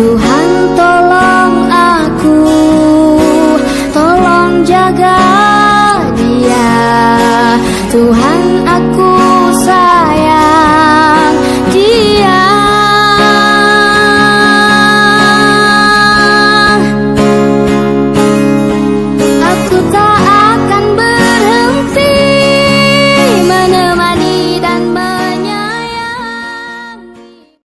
Tuhan tolong aku, tolong jaga dia. Tuhan aku